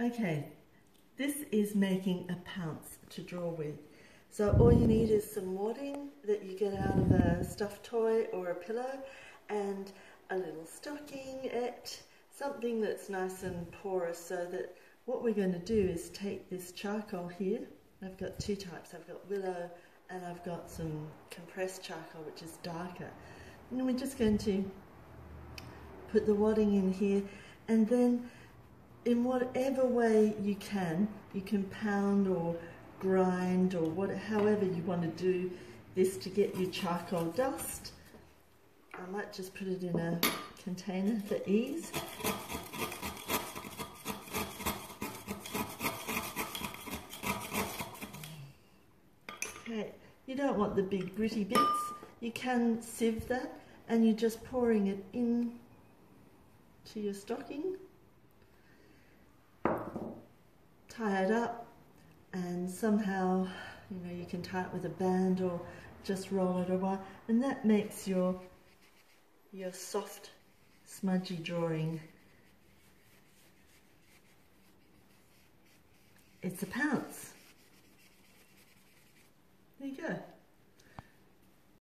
Okay, this is making a pounce to draw with. So all you need is some wadding that you get out of a stuffed toy or a pillow and a little stocking, it, something that's nice and porous so that what we're going to do is take this charcoal here. I've got two types. I've got willow and I've got some compressed charcoal which is darker. And we're just going to put the wadding in here and then in whatever way you can, you can pound or grind or what, however you want to do this to get your charcoal dust. I might just put it in a container for ease. Okay, you don't want the big gritty bits. You can sieve that and you're just pouring it in to your stocking. Tie it up and somehow you know you can tie it with a band or just roll it away and that makes your your soft smudgy drawing it's a pounce